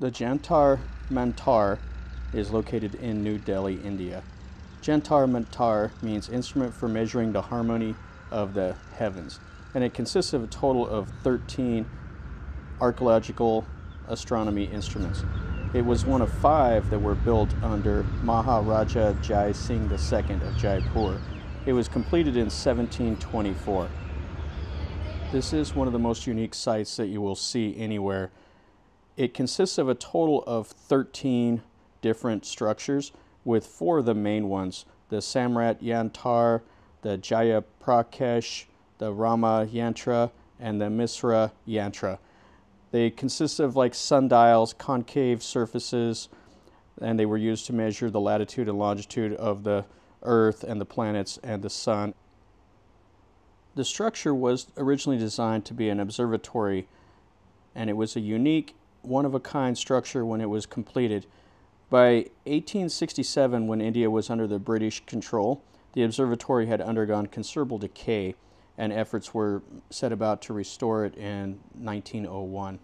The Jantar Mantar is located in New Delhi, India. Jantar Mantar means instrument for measuring the harmony of the heavens, and it consists of a total of 13 archaeological astronomy instruments. It was one of five that were built under Maharaja Jai Singh II of Jaipur. It was completed in 1724. This is one of the most unique sites that you will see anywhere. It consists of a total of 13 different structures, with four of the main ones the Samrat Yantra, the Jaya Prakash, the Rama Yantra, and the Misra Yantra. They consist of like sundials, concave surfaces, and they were used to measure the latitude and longitude of the Earth and the planets and the Sun. The structure was originally designed to be an observatory, and it was a unique, one of a kind structure when it was completed. By 1867, when India was under the British control, the observatory had undergone considerable decay and efforts were set about to restore it in 1901.